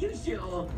You sure?